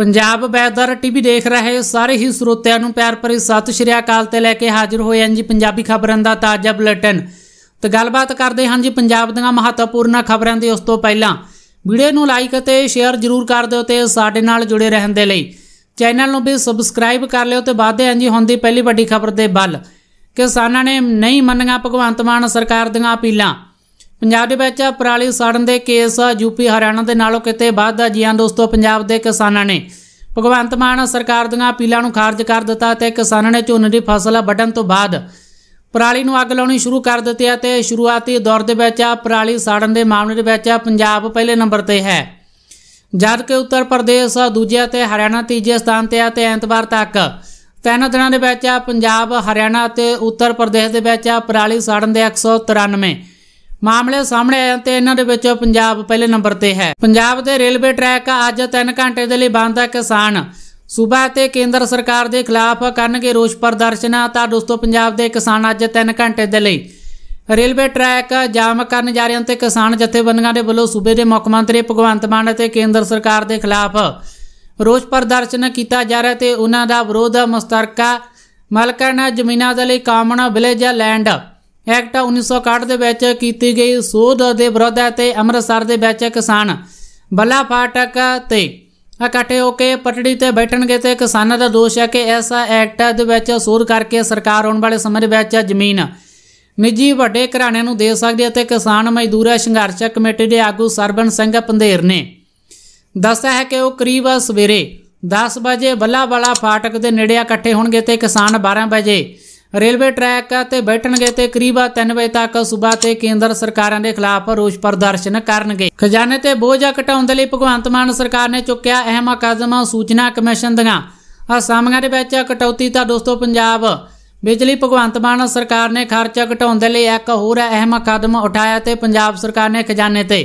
Punjab weather TV ਦੇਖ ਰਹੇ ਸਾਰੇ ਹੀ ਸਰੋਤਿਆਂ ਨੂੰ ਪਿਆਰ ਭਰੀ ਸਤਿ ਸ਼੍ਰੀ ਅਕਾਲ ਤੇ ਲੈ ਕੇ ਹਾਜ਼ਰ ਹੋਏ ਹਾਂ ਜੀ ਪੰਜਾਬੀ ਖਬਰਾਂ ਦਾ ਤਾਜ਼ਾ ਬੁਲੇਟਿਨ। ਤੇ ਗੱਲਬਾਤ ਕਰਦੇ ਹਾਂ ਜੀ ਪੰਜਾਬ ਦੀਆਂ ਮਹੱਤਵਪੂਰਨ ਖਬਰਾਂ ਦੀ, ਉਸ ਤੋਂ ਪਹਿਲਾਂ ਵੀਡੀਓ ਨੂੰ ਲਾਈਕ ਅਤੇ ਸ਼ੇਅਰ ਜ਼ਰੂਰ ਕਰ ਦਿਓ ਤੇ ਸਾਡੇ ਨਾਲ ਜੁੜੇ ਰਹਿਣ ਦੇ ਲਈ ਚੈਨਲ ਨੂੰ ਵੀ ਸਬਸਕ੍ਰਾਈਬ ਕਰ ਲਿਓ ਤੇ ਵਾਧੇ ਹਾਂ ਜੀ ਹੁਣ ਦੀ ਪਹਿਲੀ ਵੱਡੀ ਖਬਰ ਦੇ ਵੱਲ। ਕਿਸਾਨਾਂ ਨੇ ਨਹੀਂ ਮੰਨੀਆਂ ਭਗਵੰਤ ਮਾਨ ਸਰਕਾਰ ਦੀਆਂ ਅਪੀਲਾਂ। ਪੰਜਾਬ ਦੇ ਵਿੱਚ ਪਰਾਲੀ ਸਾੜਨ ਦੇ ਕੇਸ ਯੂਪੀ ਹਰਿਆਣਾ ਦੇ ਨਾਲੋਂ ਕਿਤੇ ਵੱਧ ਆ ਜੀ ਹਾਂ ਦੋਸਤੋ, ਪੰਜਾਬ ਦੇ ਕਿਸਾਨਾਂ ਨੇ ਭਗਵੰਤ ਮਾਨ ਸਰਕਾਰ ਦੀਆਂ ਅਪੀਲਾਂ ਨੂੰ ਖਾਰਜ ਕਰ ਦਿੱਤਾ ਤੇ ਕਿਸਾਨਾਂ ਨੇ ਝੋਨੇ ਦੀ ਫਸਲ ਵੱਢਣ ਤੋਂ ਬਾਅਦ ਪਰਾਲੀ ਨੂੰ ਅੱਗ ਲਾਉਣੀ ਸ਼ੁਰੂ ਕਰ ਦਿੱਤੀ ਹੈ ਤੇ ਸ਼ੁਰੂਆਤੀ ਦੌਰ ਦੇ ਵਿੱਚ ਪਰਾਲੀ ਸਾੜਨ ਦੇ ਮਾਮਲੇ ਦੇ ਵਿੱਚ ਪੰਜਾਬ ਪਹਿਲੇ ਨੰਬਰ ਤੇ ਹੈ। ਜਦ ਕਿ ਉੱਤਰ ਪ੍ਰਦੇਸ਼ ਦੂਜੇ ਤੇ ਹਰਿਆਣਾ ਤੀਜੇ ਸਥਾਨ ਤੇ ਹੈ ਤੇ ਐਤਵਾਰ ਤੱਕ ਤਿੰਨ ਦਿਨਾਂ ਦੇ ਵਿੱਚ ਪੰਜਾਬ, ਹਰਿਆਣਾ ਅਤੇ ਉੱਤਰ ਪ੍ਰਦੇਸ਼ ਦੇ ਵਿੱਚ ਪਰਾਲੀ ਸਾੜਨ ਦੇ 193 ਮਾਮਲੇ ਸਾਹਮਣੇ ਆਏ ਤੇ ਇਹਨਾਂ ਦੇ ਵਿੱਚ ਪੰਜਾਬ ਪਹਿਲੇ ਨੰਬਰ ਤੇ ਹੈ। ਪੰਜਾਬ ਦੇ ਰੇਲਵੇ ਟਰੈਕ ਅੱਜ 3 ਘੰਟੇ ਦੇ ਲਈ ਬੰਦ ਹੈ ਕਿਸਾਨ। ਸੂਬਾ ਤੇ ਕੇਂਦਰ ਸਰਕਾਰ ਦੇ ਖਿਲਾਫ ਕਰਨਗੇ ਰੋਸ ਪ੍ਰਦਰਸ਼ਨ, ਤਾਂ ਦੋਸਤੋ ਪੰਜਾਬ ਦੇ ਕਿਸਾਨ ਅੱਜ 3 ਘੰਟੇ ਦੇ ਲਈ ਰੇਲਵੇ ਟਰੈਕ ਜਾਮ ਕਰਨ ਜਾ ਰਹੇ ਹਨ ਤੇ ਕਿਸਾਨ ਜਥੇਬੰਦੀਆਂ ਦੇ ਵੱਲੋਂ ਸੂਬੇ ਦੇ ਮੁੱਖ ਮੰਤਰੀ ਭਗਵੰਤ ਮਾਨ ਅਤੇ ਕੇਂਦਰ ਸਰਕਾਰ ਦੇ ਖਿਲਾਫ ਰੋਸ ਪ੍ਰਦਰਸ਼ਨ ਕੀਤਾ ਜਾ ਰਿਹਾ ਤੇ ਉਹਨਾਂ ਦਾ ਵਿਰੋਧ ਮੁਸ਼ਤਰਕਾ ਮਾਲਕਾਨਾ ਜ਼ਮੀਨਾਂ ਦੇ ਲਈ ਕਾਮਨ ਵਿਲੇਜ ਲੈਂਡ ਐਕਟ 1961 ਦੇ ਵਿੱਚ ਕੀਤੀ ਗਈ ਸੋਧ ਦੇ ਵਿਰੋਧ ਹੈ ਤੇ ਅੰਮ੍ਰਿਤਸਰ ਦੇ ਵਿੱਚ ਕਿਸਾਨ ਬੱਲਾ ਫਾਟਕ ਤੇ ਇਕੱਠੇ ਹੋ ਕੇ ਪਟੜੀ ਤੇ ਬੈਠਣਗੇ ਤੇ ਕਿਸਾਨਾਂ ਦਾ ਦੋਸ਼ ਹੈ ਕਿ ਐਸਾ ਐਕਟ ਦੇ ਵਿੱਚ ਸੋਧ ਕਰਕੇ ਸਰਕਾਰ ਆਉਣ ਵਾਲੇ ਸਮੇਂ ਦੇ ਵਿੱਚ ਜ਼ਮੀਨ ਨਿੱਜੀ ਵੱਡੇ ਘਰਾਣਿਆਂ ਨੂੰ ਦੇ ਸਕਦੀ ਹੈ ਤੇ ਕਿਸਾਨ ਮਜ਼ਦੂਰ ਸੰਘਰਸ਼ ਕਮੇਟੀ ਦੇ ਆਗੂ ਸਰਬਨ ਸਿੰਘ ਪੰਧੇਰ ਨੇ ਦੱਸਿਆ ਹੈ ਕਿ ਉਹ ਕਰੀਬ ਸਵੇਰੇ 10 ਵਜੇ ਬੱਲਾਵਾਲਾ ਫਾਟਕ ਦੇ ਨੇੜੇ ਇਕੱਠੇ ਹੋਣਗੇ ਤੇ ਕਿਸਾਨ 12 ਵਜੇ ਰੇਲਵੇ ਟਰੈਕ ਤੇ ਬੈਠਣਗੇ ਤੇ ਕਰੀਬ 3 ਵਜੇ ਤੱਕ ਸੂਬਾ ਤੇ ਕੇਂਦਰ ਸਰਕਾਰਾਂ ਦੇ ਖਿਲਾਫ ਰੋਸ ਪ੍ਰਦਰਸ਼ਨ ਕਰਨਗੇ। ਖਜ਼ਾਨੇ ਤੇ ਬੋਝ ਘਟਾਉਣ ਦੇ ਲਈ ਭਗਵੰਤ ਮਾਨ ਸਰਕਾਰ ਨੇ ਚੁੱਕਿਆ ਅਹਿਮ ਕਦਮ, ਸੂਚਨਾ ਕਮਿਸ਼ਨ ਦੀਆਂ। ਅਸਾਮੀਆਂ ਦੇ ਵਿੱਚ ਕਟੌਤੀ ਤਾਂ ਦੋਸਤੋ ਪੰਜਾਬ, ਬਿਜਲੀ ਭਗਵੰਤ ਮਾਨ ਸਰਕਾਰ ਨੇ ਖਰਚਾ ਘਟਾਉਣ ਦੇ ਲਈ ਇੱਕ ਹੋਰ ਅਹਿਮ ਕਦਮ ਉਠਾਇਆ ਤੇ ਪੰਜਾਬ ਸਰਕਾਰ ਨੇ ਖਜ਼ਾਨੇ ਤੇ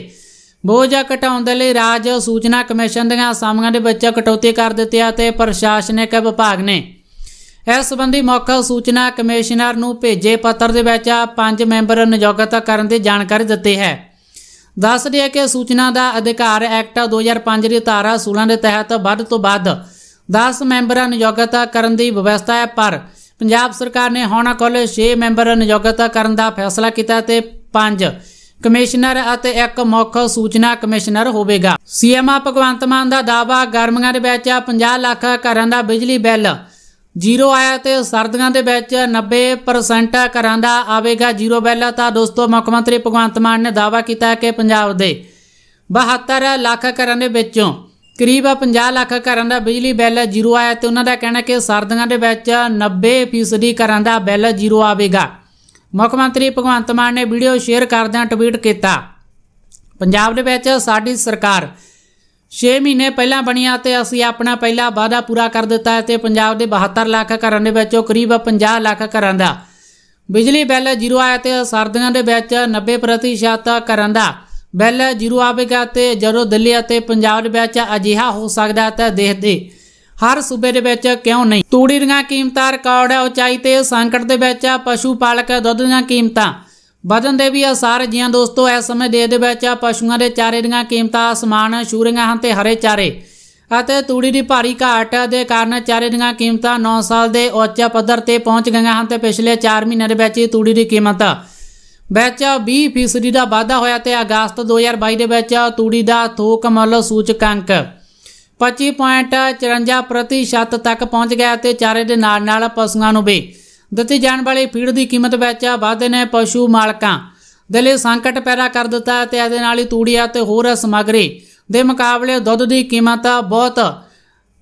ਬੋਝ ਘਟਾਉਣ ਦੇ ਲਈ ਰਾਜ ਸੂਚਨਾ ਕਮਿਸ਼ਨ ਦੀਆਂ ਅਸਾਮੀਆਂ ਦੇ ਵਿੱਚ ਕਟੌਤੀ ਕਰ ਦਿੱਤੀ ਹੈ ਤੇ ਪ੍ਰਸ਼ਾਸਨਿਕ ਵਿਭਾਗ ਨੇ ਇਸ ਸੰਬੰਧੀ ਮੁੱਖ ਸੂਚਨਾ ਕਮਿਸ਼ਨਰ ਨੂੰ ਭੇਜੇ ਪੱਤਰ ਦੇ ਵਿੱਚ ਪੰਜ ਮੈਂਬਰ ਨਿਯੁਕਤ ਕਰਨ ਦੀ ਜਾਣਕਾਰੀ ਦਿੱਤੀ ਹੈ। ਦੱਸ ਦਈਏ ਕਿ ਸੂਚਨਾ ਦਾ ਅਧਿਕਾਰ ਐਕਟ 2005 ਦੀ ਧਾਰਾ 16 ਦੇ ਤਹਿਤ ਵੱਧ ਤੋਂ ਵੱਧ 10 ਮੈਂਬਰਾਂ ਨਿਯੁਕਤ ਕਰਨ ਦੀ ਵਿਵਸਥਾ ਹੈ, ਪਰ ਪੰਜਾਬ ਸਰਕਾਰ ਨੇ ਹੁਣ ਕੁੱਲ 6 ਮੈਂਬਰ ਨਿਯੁਕਤ ਕਰਨ ਦਾ ਫੈਸਲਾ ਕੀਤਾ ਤੇ 5 ਕਮਿਸ਼ਨਰ ਅਤੇ ਇੱਕ ਮੁੱਖ ਸੂਚਨਾ ਕਮਿਸ਼ਨਰ ਹੋਵੇਗਾ। ਸੀਐਮ ਭਗਵੰਤ ਮਾਨ ਦਾ ਦਾਅਵਾ ਗਰਮੀਆਂ ਦੇ ਵਿੱਚ 50 ਲੱਖ ਘਰਾਂ ਦਾ ਬਿਜਲੀ ਬਿੱਲ ਜ਼ੀਰੋ ਆਇਆ ਤੇ ਸਰਦੀਆਂ ਦੇ ਵਿੱਚ 90% ਘਰਾਂ ਦਾ ਆਵੇਗਾ ਜ਼ੀਰੋ ਬਿੱਲ। ਤਾਂ ਦੋਸਤੋ, ਮੁੱਖ ਮੰਤਰੀ ਭਗਵੰਤ ਮਾਨ ਨੇ ਦਾਅਵਾ ਕੀਤਾ ਕਿ ਪੰਜਾਬ ਦੇ 72 ਲੱਖ ਘਰਾਂ ਦੇ ਵਿੱਚੋਂ ਕਰੀਬ 50 ਲੱਖ ਘਰਾਂ ਦਾ ਬਿਜਲੀ ਬਿੱਲ ਜ਼ੀਰੋ ਆਇਆ ਤੇ ਉਹਨਾਂ ਦਾ ਕਹਿਣਾ ਕਿ ਸਰਦੀਆਂ ਦੇ ਵਿੱਚ 90% ਘਰਾਂ ਦਾ ਬਿੱਲ ਜ਼ੀਰੋ ਆਵੇਗਾ। ਮੁੱਖ ਮੰਤਰੀ ਭਗਵੰਤ ਮਾਨ ਨੇ ਵੀਡੀਓ ਸ਼ੇਅਰ ਕਰਦਿਆਂ ਟਵੀਟ ਕੀਤਾ, ਪੰਜਾਬ ਦੇ ਵਿੱਚ ਸਾਡੀ ਸਰਕਾਰ 6 ਮਹੀਨੇ ਪਹਿਲਾਂ ਬਣੀਆਂ ਤੇ ਅਸੀਂ ਆਪਣਾ ਪਹਿਲਾ ਵਾਅਦਾ ਪੂਰਾ ਕਰ ਦਿੱਤਾ ਹੈ ਤੇ ਪੰਜਾਬ ਦੇ 72 ਲੱਖ ਘਰਾਂ ਦੇ ਵਿੱਚੋਂ ਕਰੀਬ 50 ਲੱਖ ਘਰਾਂ ਦਾ। ਬਿਜਲੀ ਬਿੱਲ ਜ਼ੀਰੋ ਆਇਆ ਤੇ ਸਰਦੀਆਂ ਦੇ ਵਿੱਚ 90% ਘਰਾਂ ਦਾ ਬਿੱਲ ਜ਼ੀਰੋ ਆਵੇਗਾ ਤੇ ਜਦੋਂ ਦਿੱਲੀ ਅਤੇ ਪੰਜਾਬ ਦੇ ਵਿੱਚ ਅਜਿਹਾ ਹੋ ਸਕਦਾ ਤਾਂ ਦੇਖਦੇ ਹਰ ਸੂਬੇ ਦੇ ਵਿੱਚ ਕਿਉਂ ਨਹੀਂ। ਤੂੜੀ ਦੀਆਂ ਕੀਮਤਾਂ ਰਿਕਾਰਡ ਉਚਾਈ ਤੇ ਸੰਕਟ ਦੇ ਵਿੱਚ ਪਸ਼ੂ ਪਾਲਕ ਦੁੱਧ ਦੀਆਂ ਕੀਮਤਾਂ ਵਧਣ ਦੇ ਵੀ ਅਸਾਰ ਜੀਆਂ ਦੋਸਤੋ, ਇਸ ਸਮੇਂ ਦੇ ਦੇ ਵਿੱਚ ਪਸ਼ੂਆਂ ਦੇ ਚਾਰੇ ਦੀਆਂ ਕੀਮਤਾਂ ਅਸਮਾਨ ਛੂਰੀਆਂ ਹਨ ਤੇ ਹਰੇ ਚਾਰੇ। ਅਤੇ ਤੂੜੀ ਦੀ ਭਾਰੀ ਘਾਟ ਦੇ ਕਾਰਨ ਚਾਰੇ ਦੀਆਂ ਕੀਮਤਾਂ 9 ਸਾਲ ਦੇ ਉੱਚ ਪੱਧਰ ਤੇ ਪਹੁੰਚ ਗਈਆਂ ਹਨ ਤੇ ਪਿਛਲੇ 4 ਮਹੀਨਿਆਂ ਦੇ ਵਿੱਚ ਤੂੜੀ ਦੀ ਕੀਮਤ ਵਿੱਚ 20% ਦਾ ਵਾਧਾ ਹੋਇਆ ਤੇ ਅਗਸਤ 2022 ਦੇ ਵਿੱਚ ਤੂੜੀ ਦਾ ਥੋਕ ਮੁੱਲ ਸੂਚਕਾਂਕ 25.54% ਤੱਕ ਪਹੁੰਚ ਗਿਆ ਤੇ ਚਾਰੇ ਦੇ ਨਾਲ ਨਾਲ ਪਸ਼ੂਆਂ ਨੂੰ ਵੀ ਦਿੱਤੀ ਜਾਣ ਵਾਲੀ ਫੀਡ ਦੀ ਕੀਮਤ ਵਿੱਚ ਵਾਧੇ ਨੇ ਪਸ਼ੂ ਮਾਲਕਾਂ। ਦੇ ਲਈ ਸੰਕਟ ਪੈਦਾ ਕਰ ਦਿੱਤਾ ਤੇ ਇਹਦੇ ਨਾਲ ਹੀ ਤੂੜੀ ਅਤੇ ਹੋਰ ਸਮੱਗਰੀ ਦੇ ਮੁਕਾਬਲੇ ਦੁੱਧ ਦੀ ਕੀਮਤ ਬਹੁਤ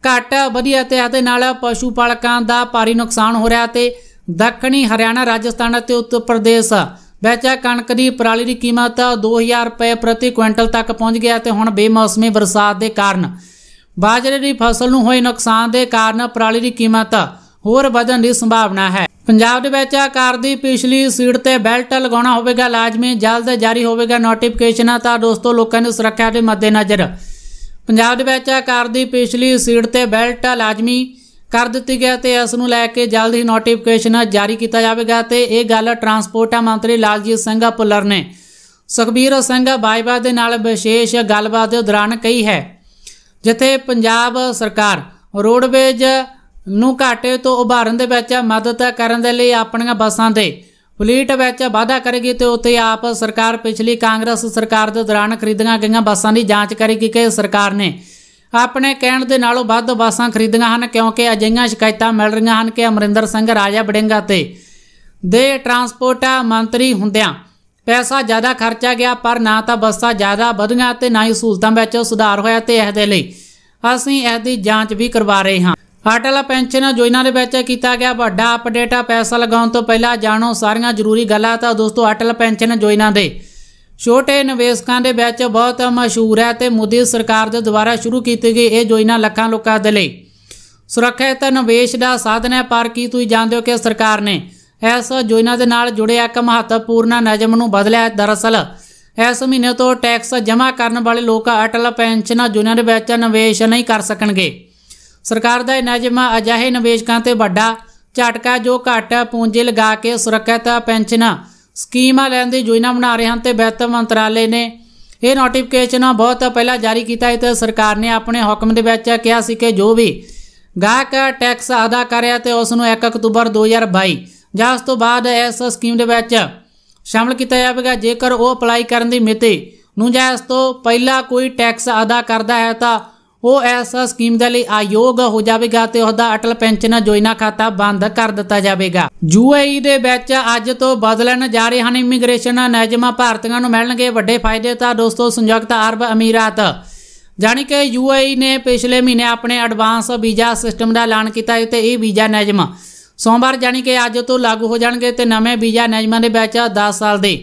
ਘੱਟ ਵਧੀਆ ਤੇ ਇਹਦੇ ਨਾਲ ਪਸ਼ੂ ਪਾਲਕਾਂ ਦਾ ਭਾਰੀ ਨੁਕਸਾਨ ਹੋ ਰਿਹਾ ਤੇ ਦੱਖਣੀ ਹਰਿਆਣਾ, ਰਾਜਸਥਾਨ ਅਤੇ ਉੱਤਰ ਪ੍ਰਦੇਸ਼ ਵਿੱਚ ਕਣਕ ਦੀ ਪਰਾਲੀ ਦੀ ਕੀਮਤ 2000 ਰੁਪਏ ਪ੍ਰਤੀ ਕੁਇੰਟਲ ਤੱਕ ਪਹੁੰਚ ਗਿਆ ਤੇ ਹੁਣ ਬੇਮੌਸਮੀ ਬਰਸਾਤ ਦੇ ਕਾਰਨ ਬਾਜਰੇ ਦੀ ਫਸਲ ਨੂੰ ਹੋਏ ਨੁਕਸਾਨ ਦੇ ਕਾਰਨ ਪਰਾਲੀ ਦੀ ਕੀਮਤ ਹੋਰ ਵਧਣ ਦੀ ਸੰਭਾਵਨਾ ਹੈ। ਪੰਜਾਬ ਦੇ ਵਿੱਚ ਆਕਾਰ ਦੀ ਪਿਛਲੀ ਸੀਟ ਤੇ ਬੈਲਟ ਲਗਾਉਣਾ ਹੋਵੇਗਾ, ਲਾਜ਼ਮੀ ਜਲਦ ਜਾਰੀ ਹੋਵੇਗਾ ਨੋਟੀਫਿਕੇਸ਼ਨ ਤਾਂ ਦੋਸਤੋ ਲੋਕਾਂ ਦੀ ਸੁਰੱਖਿਆ ਦੇ ਮੱਦੇਨਜ਼ਰ। ਪੰਜਾਬ ਦੇ ਵਿੱਚ ਆਕਾਰ ਦੀ ਪਿਛਲੀ ਸੀਟ ਤੇ ਬੈਲਟ ਲਾਜ਼ਮੀ ਕਰ ਦਿੱਤੀ ਗਿਆ ਤੇ ਇਸ ਨੂੰ ਲੈ ਕੇ ਜਲਦ ਹੀ ਨੋਟੀਫਿਕੇਸ਼ਨ ਜਾਰੀ ਕੀਤਾ ਜਾਵੇਗਾ ਤੇ ਇਹ ਗੱਲ ਟਰਾਂਸਪੋਰਟ ਮੰਤਰੀ ਲਾਲਜੀਤ ਸਿੰਘ ਪੁੱਲਰ ਨੇ। ਸੁਖਬੀਰ ਸਿੰਘ ਬਾਈਬਾ ਦੇ ਨਾਲ ਵਿਸ਼ੇਸ਼ ਗੱਲਬਾਤ ਦੇ ਦੌਰਾਨ ਕਹੀ ਹੈ, ਜਿੱਥੇ ਪੰਜਾਬ ਸਰਕਾਰ ਰੋਡਵੇਜ ਨੂੰ ਘਾਟੇ ਤੋਂ ਉਭਾਰਨ ਦੇ ਵਿੱਚ ਮਦਦ ਕਰਨ ਦੇ ਲਈ ਆਪਣੀਆਂ ਬੱਸਾਂ ਦੇ ਫਲੀਟ ਵਿੱਚ ਵਾਧਾ ਕਰੇਗੀ ਤੇ ਉੱਥੇ ਆਪ ਸਰਕਾਰ, ਪਿਛਲੀ ਕਾਂਗਰਸ ਸਰਕਾਰ ਦੇ ਦੌਰਾਨ ਖਰੀਦੀਆਂ ਗਈਆਂ ਬੱਸਾਂ ਦੀ ਜਾਂਚ ਕਰੇਗੀ ਕਿ ਸਰਕਾਰ ਨੇ ਆਪਣੇ ਕਹਿਣ ਦੇ ਨਾਲੋਂ ਵੱਧ ਬੱਸਾਂ ਖਰੀਦੀਆਂ ਹਨ, ਕਿਉਂਕਿ ਅਜਿਹੀਆਂ ਸ਼ਿਕਾਇਤਾਂ ਮਿਲ ਰਹੀਆਂ ਹਨ ਕਿ ਅਮਰਿੰਦਰ ਸਿੰਘ, ਰਾਜਾ ਬੜਿੰਗਾ ਤੇ ਦੇ ਟਰਾਂਸਪੋਰਟ ਮੰਤਰੀ ਹੁੰਦਿਆਂ ਪੈਸਾ ਜ਼ਿਆਦਾ ਖਰਚਾ ਗਿਆ, ਪਰ ਨਾ ਤਾਂ ਬੱਸਾਂ ਜ਼ਿਆਦਾ ਵਧੀਆਂ ਤੇ ਨਾ ਹੀ ਸਹੂਲਤਾਂ ਵਿੱਚ ਸੁਧਾਰ ਹੋਇਆ ਤੇ ਇਸ ਦੇ ਲਈ ਅਸੀਂ ਇਸ ਦੀ ਜਾਂਚ ਵੀ ਕਰਵਾ ਰਹੇ ਹਾਂ। ਅਟਲ ਪੈਨਸ਼ਨ ਯੋਜਨਾ ਦੇ ਵਿੱਚ ਕੀਤਾ ਗਿਆ ਵੱਡਾ ਅਪਡੇਟ। ਆ ਪੈਸਾ ਲਗਾਉਣ ਤੋਂ ਪਹਿਲਾਂ ਜਾਣੋ, ਸਾਰੀਆਂ ਜ਼ਰੂਰੀ ਗੱਲਾਂ ਤਾਂ ਦੋਸਤੋ ਅਟਲ ਪੈਨਸ਼ਨ ਯੋਜਨਾ ਦੇ। ਛੋਟੇ ਨਿਵੇਸ਼ਕਾਂ ਦੇ ਵਿੱਚ ਬਹੁਤ ਮਸ਼ਹੂਰ ਹੈ ਤੇ ਮੋਦੀ ਸਰਕਾਰ ਦੇ ਦੁਆਰਾ ਸ਼ੁਰੂ ਕੀਤੀ ਗਈ ਇਹ ਯੋਜਨਾ ਲੱਖਾਂ ਲੋਕਾਂ ਦੇ ਲਈ। ਸੁਰੱਖਿਅਤ ਨਿਵੇਸ਼ ਦਾ ਸਾਧਨ ਹੈ, ਪਰ ਕੀ ਤੁਸੀਂ ਜਾਣਦੇ ਹੋ ਕਿ ਸਰਕਾਰ ਨੇ ਇਸ ਯੋਜਨਾ ਦੇ ਨਾਲ ਜੁੜਿਆ ਇੱਕ ਮਹੱਤਵਪੂਰਨ ਨਿਯਮ ਨੂੰ ਬਦਲਿਆ? ਦਰਅਸਲ, ਇਸ ਮਹੀਨੇ ਤੋਂ ਟੈਕਸ ਜਮ੍ਹਾਂ ਕਰਨ ਵਾਲੇ ਲੋਕ ਅਟਲ ਪੈਨਸ਼ਨ ਯੋਜਨਾ ਦੇ ਵਿੱਚ ਨਿਵੇਸ਼ ਨਹੀਂ ਕਰ ਸਕਣਗੇ। ਸਰਕਾਰ ਦਾ ਇਹ ਨਿਯਮ ਅਜਿਹੇ ਨਿਵੇਸ਼ਕਾਂ ਤੇ ਵੱਡਾ ਝਟਕਾ ਜੋ ਘੱਟ ਪੂੰਜੀ ਲਗਾ ਕੇ ਸੁਰੱਖਿਅਤ ਪੈਨਸ਼ਨ, ਸਕੀਮਾਂ ਲੈਣ ਦੀ ਯੋਜਨਾ ਬਣਾ ਰਹੇ ਹਨ ਤੇ ਵਿੱਤ ਮੰਤਰਾਲੇ ਨੇ ਇਹ ਨੋਟੀਫਿਕੇਸ਼ਨ ਬਹੁਤ ਪਹਿਲਾਂ ਜਾਰੀ ਕੀਤਾ ਹੈ ਤੇ ਸਰਕਾਰ ਨੇ ਆਪਣੇ ਹੁਕਮ ਦੇ ਵਿੱਚ ਕਿਹਾ ਸੀ ਕਿ ਜੋ ਵੀ ਗਾਹਕ ਟੈਕਸ ਅਦਾ ਕਰਿਆ ਤੇ ਉਸ ਨੂੰ 1 ਅਕਤੂਬਰ 2022 ਜਾਂ ਉਸ ਤੋਂ ਬਾਅਦ ਇਸ ਸਕੀਮ ਦੇ ਵਿੱਚ ਸ਼ਾਮਲ ਕੀਤਾ ਜਾਵੇਗਾ। ਜੇਕਰ ਉਹ ਅਪਲਾਈ ਕਰਨ ਦੀ ਮਿਤੀ ਨੂੰ ਜਾਂ ਇਸ ਤੋਂ ਪਹਿਲਾਂ ਕੋਈ ਟੈਕਸ ਅਦਾ ਕਰਦਾ ਹੈ ਤਾਂ ਉਹ ਇਸ ਸਕੀਮ ਦੇ ਲਈ ਆਯੋਗ ਹੋ ਜਾਵੇਗਾ ਤੇ ਉਹਦਾ ਅਟਲ ਪੈਨਸ਼ਨ ਯੋਜਨਾ ਖਾਤਾ ਬੰਦ ਕਰ ਦਿੱਤਾ ਜਾਵੇਗਾ। ਯੂਏਈ ਦੇ ਵਿੱਚ ਅੱਜ ਤੋਂ ਬਦਲਣ ਜਾ ਰਹੇ ਹਨ ਇਮੀਗ੍ਰੇਸ਼ਨ ਨਿਯਮਾਂ ਭਾਰਤੀਆਂ ਨੂੰ ਮਿਲਣਗੇ ਵੱਡੇ ਫਾਇਦੇ ਤਾਂ ਦੋਸਤੋ ਸੰਯੁਕਤ ਅਰਬ ਅਮੀਰਾਤ। ਜਾਣੀ ਕਿ ਯੂਏਈ ਨੇ ਪਿਛਲੇ ਮਹੀਨੇ ਆਪਣੇ ਐਡਵਾਂਸ ਵੀਜ਼ਾ ਸਿਸਟਮ ਦਾ ਐਲਾਨ ਕੀਤਾ ਤੇ ਇਹ ਵੀਜ਼ਾ ਨਿਯਮ ਸੋਮਵਾਰ ਜਾਣੀ ਕਿ ਅੱਜ ਤੋਂ ਲਾਗੂ ਹੋ ਜਾਣਗੇ ਤੇ ਨਵੇਂ ਵੀਜ਼ਾ ਨਿਯਮਾਂ ਦੇ ਵਿੱਚ 10 ਸਾਲ ਦੇ।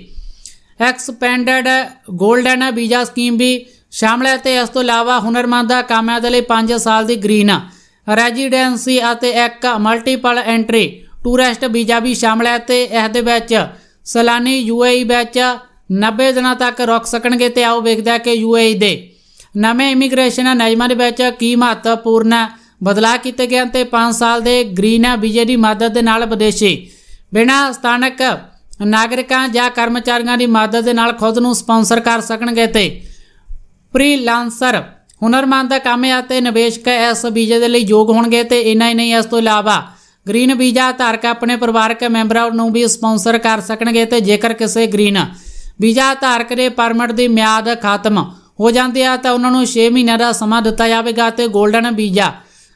ਐਕਸਪੈਂਡਡ 골ਡਨ ਵੀਜ਼ਾ ਸਕੀਮ ਵੀ ਸ਼ਾਮਲ ਹੈ ਤੇ ਇਸ ਤੋਂ ਇਲਾਵਾ ਹੁਨਰਮੰਦ ਕਾਮਿਆਂ ਦੇ ਲਈ 5 ਸਾਲ ਦੀ ਗ੍ਰੀਨ ਰੈਜ਼ੀਡੈਂਸੀ ਅਤੇ ਇੱਕ ਮਲਟੀਪਲ ਐਂਟਰੀ ਟੂਰਿਸਟ ਵੀਜ਼ਾ ਵੀ ਸ਼ਾਮਲ ਹੈ ਤੇ ਇਸ ਦੇ ਵਿੱਚ ਸਲਾਨੀ ਯੂਏਈ ਵਿੱਚ 90 ਦਿਨਾਂ ਤੱਕ ਰੁਕ ਸਕਣਗੇ ਤੇ ਆਓ ਵੇਖਦਾ ਹਾਂ ਕਿ ਯੂਏਈ ਦੇ ਨਵੇਂ ਇਮੀਗ੍ਰੇਸ਼ਨ ਨਿਯਮਾਂ ਦੇ ਵਿੱਚ ਕੀ ਮਹੱਤਵਪੂਰਨ ਬਦਲਾਅ ਕੀਤੇ ਗਏ ਤੇ 5 ਸਾਲ ਦੇ ਗ੍ਰੀਨ ਵੀਜ਼ੇ ਦੀ ਮਦਦ ਦੇ ਨਾਲ ਵਿਦੇਸ਼ੀ ਬਿਨਾਂ ਸਥਾਨਕ ਨਾਗਰਿਕਾਂ ਜਾਂ ਕਰਮਚਾਰੀਆਂ ਦੀ ਮਦਦ ਦੇ ਨਾਲ ਖੁਦ ਨੂੰ ਸਪਾਂਸਰ ਕਰ ਸਕਣਗੇ ਤੇ ਫ੍ਰੀਲਾਂਸਰ। ਹੁਨਰਮੰਦ ਕਾਮੇ ਅਤੇ ਨਿਵੇਸ਼ਕ ਇਸ ਵੀਜ਼ੇ ਦੇ ਲਈ ਯੋਗ ਹੋਣਗੇ ਤੇ ਇਨਾ ਹੀ ਨਹੀਂ ਇਸ ਤੋਂ ਇਲਾਵਾ ਗ੍ਰੀਨ ਵੀਜ਼ਾ ਧਾਰਕ ਆਪਣੇ ਪਰਿਵਾਰਕ ਮੈਂਬਰਾਂ ਨੂੰ ਵੀ ਸਪਾਂਸਰ ਕਰ ਸਕਣਗੇ ਤੇ ਜੇਕਰ ਕਿਸੇ ਗ੍ਰੀਨ ਵੀਜ਼ਾ ਧਾਰਕ ਦੇ ਪਰਮਿਟ ਦੀ ਮਿਆਦ ਖਤਮ ਹੋ ਜਾਂਦੀ ਹੈ ਤਾਂ ਉਹਨਾਂ ਨੂੰ 6 ਮਹੀਨਿਆਂ ਦਾ ਸਮਾਂ ਦਿੱਤਾ ਜਾਵੇਗਾ ਤੇ 골ਡਨ ਵੀਜ਼ਾ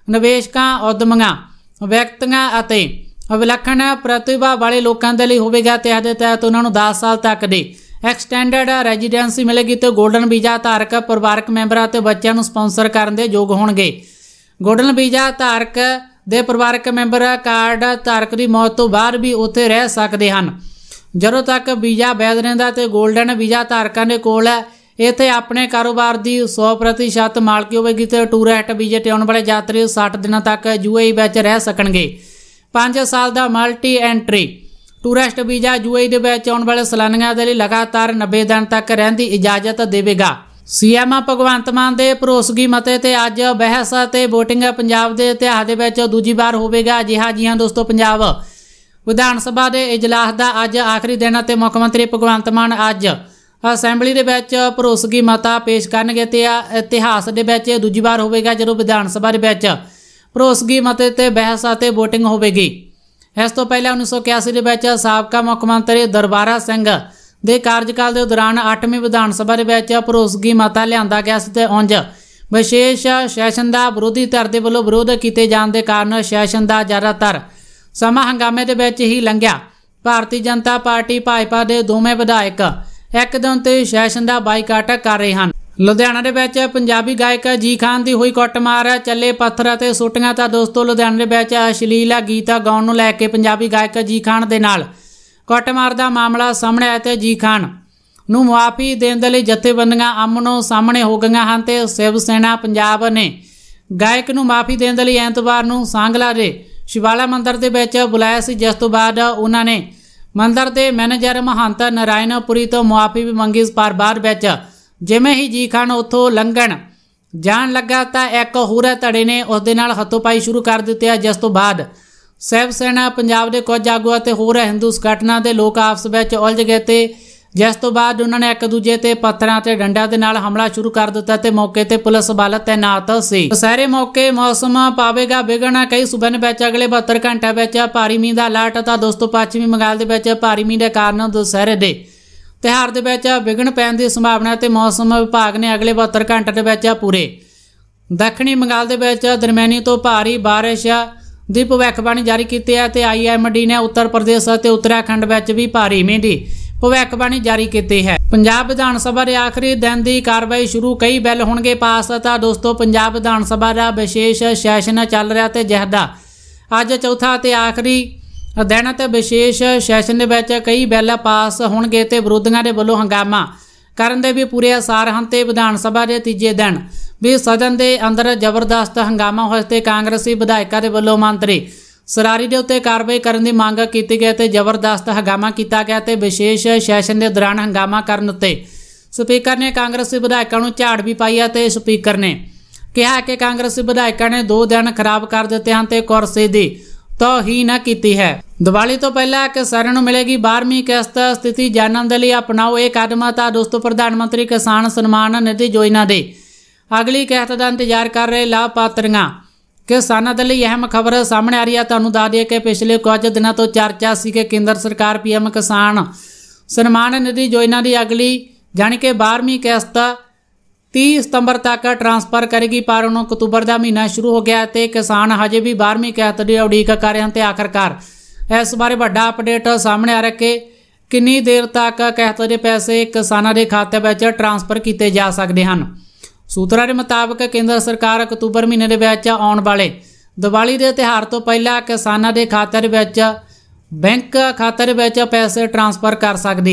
ਨਿਵੇਸ਼ਕਾਂ, ਉਦਮੀਆਂ, ਵਿਅਕਤੀਆਂ ਅਤੇ ਵਿਲੱਖਣ ਪ੍ਰਤਿਭਾ ਵਾਲੇ ਲੋਕਾਂ ਦੇ ਲਈ ਹੋਵੇਗਾ ਤੇ ਇਹਦੇ ਤਹਿਤ ਉਹਨਾਂ ਨੂੰ 10 ਸਾਲ ਤੱਕ ਦੇ ਐਕਸਟੈਂਡਡ ਰੈਜ਼ੀਡੈਂਸੀ ਮਿਲੇਗੀ ਤੇ ਗੋਲਡਨ ਵੀਜ਼ਾ ਧਾਰਕ ਪਰਿਵਾਰਕ ਮੈਂਬਰਾਂ ਤੇ ਬੱਚਿਆਂ ਨੂੰ ਸਪਾਂਸਰ ਕਰਨ ਦੇ ਯੋਗ ਹੋਣਗੇ। ਗੋਲਡਨ ਵੀਜ਼ਾ ਧਾਰਕ ਦੇ ਪਰਿਵਾਰਕ ਮੈਂਬਰ ਕਾਰਡ ਧਾਰਕ ਦੀ ਮੌਤ ਤੋਂ ਬਾਅਦ ਵੀ ਉੱਥੇ ਰਹਿ ਸਕਦੇ ਹਨ। ਜਦੋਂ ਤੱਕ ਵੀਜ਼ਾ ਵੈਧ ਰਹਿੰਦਾ ਤੇ ਗੋਲਡਨ ਵੀਜ਼ਾ ਧਾਰਕਾਂ ਦੇ ਕੋਲ ਇੱਥੇ ਆਪਣੇ ਕਾਰੋਬਾਰ ਦੀ 100% ਮਾਲਕੀ ਹੋਵੇਗੀ ਤੇ ਟੂਰਿਸਟ ਵੀਜ਼ੇ ਤੇ ਆਉਣ ਵਾਲੇ ਯਾਤਰੀ 60 ਦਿਨਾਂ ਤੱਕ ਯੂਏਈ ਵਿੱਚ ਰਹਿ ਸਕਣਗੇ। 5 ਸਾਲ ਦਾ multi entry tourist visa UAE ਦੇ ਵਿੱਚ ਆਉਣ ਵਾਲੇ ਸੈਲਾਨੀਆਂ ਦੇ ਲਈ ਲਗਾਤਾਰ 90 ਦਿਨ ਤੱਕ ਰਹਿਣ ਦੀ ਇਜਾਜ਼ਤ ਦੇਵੇਗਾ। ਸੀਐਮ ਭਗਵੰਤ ਮਾਨ ਦੇ ਭਰੋਸਗੀ ਮਤੇ ਤੇ ਅੱਜ ਬਹਿਸ ਤੇ VOTING ਪੰਜਾਬ ਦੇ ਇਤਿਹਾਸ ਦੇ ਵਿੱਚ ਦੂਜੀ ਵਾਰ ਹੋਵੇਗਾ। ਅਜਿਹਾ ਜੀਆਂ ਦੋਸਤੋ, ਪੰਜਾਬ ਵਿਧਾਨ ਸਭਾ ਦੇ ਇਜਲਾਸ ਦਾ ਅੱਜ ਆਖਰੀ ਦਿਨ ਅਤੇ ਮੁੱਖ ਮੰਤਰੀ ਭਗਵੰਤ ਮਾਨ ਅੱਜ ਅਸੈਂਬਲੀ ਦੇ ਵਿੱਚ ਭਰੋਸਗੀ ਮਤਾ ਪੇਸ਼ ਕਰਨਗੇ ਤੇ ਇਤਿਹਾਸ ਦੇ ਵਿੱਚ ਦੂਜੀ ਵਾਰ ਹੋਵੇਗਾ ਜਦੋਂ ਵਿਧਾਨ ਸਭਾ ਦੇ ਵਿੱਚ ਭਰੋਸਗੀ ਮਤੇ ਤੇ ਬਹਿਸ ਅਤੇ VOTING ਹੋਵੇਗੀ। ਇਸ ਤੋਂ ਪਹਿਲਾਂ 1981 ਦੇ ਵਿੱਚ ਸਾਬਕਾ ਮੁੱਖ ਮੰਤਰੀ ਦਰਬਾਰਾ ਸਿੰਘ ਦੇ ਕਾਰਜਕਾਲ ਦੇ ਦੌਰਾਨ 8ਵੀਂ ਵਿਧਾਨ ਸਭਾ ਦੇ ਵਿੱਚ ਭਰੋਸਗੀ ਮਤਾ ਲਿਆਂਦਾ ਗਿਆ ਸੀ ਤੇ ਉਂਝ ਵਿਸ਼ੇਸ਼ ਸੈਸ਼ਨ ਦਾ ਵਿਰੋਧੀ ਧਿਰ ਦੇ ਵੱਲੋਂ ਵਿਰੋਧ ਕੀਤੇ ਜਾਣ ਦੇ ਕਾਰਨ ਸੈਸ਼ਨ ਦਾ ਜ਼ਿਆਦਾਤਰ ਸਮਾਂ ਹੰਗਾਮੇ ਦੇ ਵਿੱਚ ਹੀ ਲੰਘਿਆ। ਭਾਰਤੀ ਜਨਤਾ ਪਾਰਟੀ ਭਾਜਪਾ ਦੇ ਦੋਵੇਂ ਵਿਧਾਇਕ ਇੱਕ ਦਿਨ ਤੇ ਸੈਸ਼ਨ ਦਾ ਬਾਈਕਾਟ ਕਰ ਰਹੇ ਹਨ। ਲੁਧਿਆਣਾ ਦੇ ਵਿੱਚ ਪੰਜਾਬੀ ਗਾਇਕ ਜੀ ਖਾਨ ਦੀ ਹੋਈ ਕੁੱਟਮਾਰ, ਚੱਲੇ ਪੱਥਰ ਅਤੇ ਸੁੱਟੀਆਂ ਤਾਂ ਦੋਸਤੋ ਲੁਧਿਆਣਾ ਦੇ ਵਿੱਚ ਅਸ਼ਲੀਲਾ ਗੀਤ ਗਾਉਣ ਨੂੰ ਲੈ ਕੇ ਪੰਜਾਬੀ ਗਾਇਕ ਜੀ ਖਾਨ ਦੇ ਨਾਲ। ਕੁੱਟਮਾਰ ਦਾ ਮਾਮਲਾ ਸਾਹਮਣੇ ਆਇਆ ਤੇ ਜੀ ਖਾਨ ਨੂੰ ਮੁਆਫੀ ਦੇਣ ਦੇ ਲਈ ਜਥੇਬੰਦੀਆਂ ਅਮਨੋ ਸਾਹਮਣੇ ਹੋ ਗਈਆਂ ਹਨ ਤੇ ਸਿਵ ਸੈਨਾ ਪੰਜਾਬ ਨੇ ਗਾਇਕ ਨੂੰ ਮਾਫੀ ਦੇਣ ਦੇ ਲਈ ਐਤਵਾਰ ਨੂੰ ਸਾਂਗਲਾ ਦੇ ਸ਼ਿਵਾਲਾ ਮੰਦਿਰ ਦੇ ਵਿੱਚ ਬੁਲਾਇਆ ਸੀ, ਜਿਸ ਤੋਂ ਬਾਅਦ ਉਹਨਾਂ ਨੇ ਮੰਦਿਰ ਦੇ ਮੈਨੇਜਰ ਮਹੰਤ ਨਾਰਾਇਣਪੁਰੀ ਤੋਂ ਮੁਆਫੀ ਵੀ ਮੰਗੀ ਇਸ ਪਰ ਬਾਅਦ ਵਿੱਚ ਜਿਵੇਂ ਹੀ ਜੀ ਖਾਨ ਉੱਥੋਂ ਲੰਘਣ, ਜਾਣ ਲੱਗਾ ਤਾਂ ਇੱਕ ਹੋਰ ਧੜੇ ਨੇ ਉਸ ਦੇ ਨਾਲ ਹੱਥੋਪਾਈ ਸ਼ੁਰੂ ਕਰ ਦਿੱਤੀ ਹੈ, ਜਿਸ ਤੋਂ ਬਾਅਦ ਸੈਬ ਸੈਨਾ ਪੰਜਾਬ ਦੇ ਕੁਝ ਆਗੂ ਅਤੇ ਹੋਰ ਹਿੰਦੂ ਸੰਗਠਨਾਂ ਦੇ ਲੋਕ ਆਪਸ ਵਿੱਚ ਉਲਝ ਗਏ ਤੇ ਜਿਸ ਤੋਂ ਬਾਅਦ ਉਹਨਾਂ ਨੇ ਇੱਕ ਦੂਜੇ ਤੇ ਪੱਥਰਾਂ ਤੇ ਡੰਡਿਆਂ ਦੇ ਨਾਲ ਹਮਲਾ ਸ਼ੁਰੂ ਕਰ ਦਿੱਤਾ ਤੇ ਮੌਕੇ ਤੇ ਪੁਲਿਸ ਬਲ ਤੈਨਾਤ ਸੀ। ਦੁਸਹਿਰੇ ਮੌਕੇ ਮੌਸਮ ਪਾਵੇਗਾ ਵਿਗੜਨਾ, ਕਈ ਸੂਬਿਆਂ ਵਿੱਚ ਅਗਲੇ 72 ਘੰਟਿਆਂ ਵਿੱਚ ਭਾਰੀ ਮੀਂਹ ਦਾ ਅਲਰਟ, ਤਾਂ ਦੋਸਤੋ ਪੱਛਮੀ ਬੰਗਾਲ ਦੇ ਵਿੱਚ ਭਾਰੀ ਮੀਂਹ ਦੇ ਕਾਰਨ ਦੁਸਹਿਰੇ ਦੇ ਤਿਉਹਾਰ ਦੇ ਵਿੱਚ ਵਿਘਨ ਪੈਣ ਦੀ ਸੰਭਾਵਨਾ ਤੇ ਮੌਸਮ ਵਿਭਾਗ ਨੇ ਅਗਲੇ 72 ਘੰਟੇ ਦੇ ਵਿੱਚ ਪੂਰੇ ਦੱਖਣੀ ਬੰਗਾਲ ਦੇ ਵਿੱਚ ਦਰਮਿਆਨੀ ਤੋਂ ਭਾਰੀ ਬਾਰਿਸ਼ ਦੀ ਭਵਿੱਖਬਾਣੀ ਜਾਰੀ ਕੀਤੀ ਹੈ ਤੇ ਆਈਐਮਡੀ ਨੇ ਉੱਤਰ ਪ੍ਰਦੇਸ਼ ਅਤੇ ਉੱਤਰਾਖੰਡ ਵਿੱਚ ਵੀ ਭਾਰੀ ਮੀਂਹ ਦੀ ਭਵਿੱਖਬਾਣੀ ਜਾਰੀ ਕੀਤੀ ਹੈ। ਪੰਜਾਬ ਵਿਧਾਨ ਸਭਾ ਦੇ ਆਖਰੀ ਦਿਨ ਦੀ ਕਾਰਵਾਈ ਸ਼ੁਰੂ ਕਈ ਬਿੱਲ ਹੋਣਗੇ ਪਾਸ, ਤਾਂ ਦੋਸਤੋ ਪੰਜਾਬ ਵਿਧਾਨ ਸਭਾ ਦਾ ਵਿਸ਼ੇਸ਼ ਸੈਸ਼ਨ ਚੱਲ ਰਿਹਾ ਤੇ ਜਿਹਦਾ ਅੱਜ ਚੌਥਾ ਤੇ ਆਖਰੀ ਦਿਨ ਅਤੇ ਵਿਸ਼ੇਸ਼ ਸੈਸ਼ਨ ਦੇ ਵਿੱਚ ਕਈ ਬਿੱਲ ਪਾਸ ਹੋਣਗੇ ਤੇ ਵਿਰੋਧੀਆਂ ਦੇ ਵੱਲੋਂ ਹੰਗਾਮਾ ਕਰਨ ਦੇ ਵੀ ਪੂਰੇ ਅਸਾਰ ਹਨ ਤੇ ਵਿਧਾਨ ਸਭਾ ਦੇ ਤੀਜੇ ਦਿਨ ਵੀ ਸਦਨ ਦੇ ਅੰਦਰ ਜ਼ਬਰਦਸਤ ਹੰਗਾਮਾ ਹੋਇਆ ਤੇ ਕਾਂਗਰਸੀ ਵਿਧਾਇਕਾਂ ਦੇ ਵੱਲੋਂ ਮੰਤਰੀ ਸਰਾਰੀ ਦੇ ਉੱਤੇ ਕਾਰਵਾਈ ਕਰਨ ਦੀ ਮੰਗ ਕੀਤੀ ਗਈ ਤੇ ਜ਼ਬਰਦਸਤ ਹੰਗਾਮਾ ਕੀਤਾ ਗਿਆ ਤੇ ਵਿਸ਼ੇਸ਼ ਸੈਸ਼ਨ ਦੇ ਦੌਰਾਨ ਹੰਗਾਮਾ ਕਰਨ ਉੱਤੇ ਸਪੀਕਰ ਨੇ ਕਾਂਗਰਸੀ ਵਿਧਾਇਕਾਂ ਨੂੰ ਝਾੜ ਵੀ ਪਾਈ ਹੈ ਤੇ ਸਪੀਕਰ ਨੇ ਕਿਹਾ ਕਿ ਕਾਂਗਰਸੀ ਵਿਧਾਇਕਾਂ ਨੇ 2 ਦਿਨ ਖਰਾਬ ਕਰ ਦਿੱਤੇ ਹਨ ਤੇ ਕੁਰਸੀ ਦੀ ਤੋਹੀਨ ਕੀਤੀ ਹੈ। ਦੀਵਾਲੀ ਤੋਂ ਪਹਿਲਾਂ ਕਿਸਾਨਾਂ ਨੂੰ ਮਿਲੇਗੀ। 12ਵੀਂ ਕਿਸ਼ਤ ਸਥਿਤੀ ਜਾਣਨ ਦੇ ਲਈ ਅਪਣਾਓ। ਇਹ ਕਦਮ ਤਾਂ ਦੋਸਤੋ ਪ੍ਰਧਾਨ ਮੰਤਰੀ ਕਿਸਾਨ ਸਨਮਾਨ ਨਿਧੀ ਯੋਜਨਾ ਦੇ। ਅਗਲੀ ਕਿਸ਼ਤ ਦਾ ਇੰਤਜ਼ਾਰ ਕਰ ਰਹੇ ਲਾਭਪਾਤਰੀਆਂ। ਕਿਸਾਨਾਂ ਦੇ ਲਈ ਅਹਿਮ ਖਬਰ ਸਾਹਮਣੇ ਆ ਰਹੀ ਹੈ ਤੁਹਾਨੂੰ ਦੱਸ ਦਈਏ ਕਿ ਪਿਛਲੇ ਕੁਝ ਦਿਨਾਂ ਤੋਂ ਚਰਚਾ ਸੀ ਕਿ ਕੇਂਦਰ ਸਰਕਾਰ ਪੀਐਮ ਕਿਸਾਨ ਸਨਮਾਨ ਨਿਧੀ ਯੋਜਨਾ ਦੀ ਅਗਲੀ, ਜਾਣੀ ਕਿ 12ਵੀਂ ਕਿਸ਼ਤ 30 ਸਤੰਬਰ ਤੱਕ ਟ੍ਰਾਂਸਫਰ ਕਰੇਗੀ, ਪਰ ਹੁਣ ਅਕਤੂਬਰ ਦਾ ਮਹੀਨਾ ਸ਼ੁਰੂ ਹੋ ਗਿਆ ਤੇ ਕਿਸਾਨ ਹਜੇ ਵੀ 12ਵੀਂ ਕਿਸ਼ਤ ਦੀ ਉਡੀਕ ਕਰ ਰਹੇ ਹਨ ਤੇ ਆਖਰਕਾਰ ਇਸ ਬਾਰੇ ਵੱਡਾ ਅਪਡੇਟ ਸਾਹਮਣੇ ਆ ਰਿਹਾ ਕਿ ਕਿੰਨੀ ਦੇਰ ਤੱਕ ਕਿਸ਼ਤ ਦੇ ਪੈਸੇ ਕਿਸਾਨਾਂ ਦੇ ਖਾਤੇ ਵਿੱਚ ਟਰਾਂਸਫਰ ਕੀਤੇ ਜਾ ਸਕਦੇ ਹਨ। ਸੂਤਰਾਂ ਦੇ ਮੁਤਾਬਕ ਕੇਂਦਰ ਸਰਕਾਰ ਅਕਤੂਬਰ ਮਹੀਨੇ ਦੇ ਵਿੱਚ ਆਉਣ ਵਾਲੇ ਦੀਵਾਲੀ ਦੇ ਤਿਉਹਾਰ ਤੋਂ ਪਹਿਲਾਂ ਕਿਸਾਨਾਂ ਦੇ ਖਾਤੇ ਦੇ ਵਿੱਚ ਬੈਂਕ ਖਾਤੇ ਦੇ ਵਿੱਚ ਪੈਸੇ ਟ੍ਰਾਂਸਫਰ ਕਰ ਸਕਦੀ